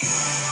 Peace.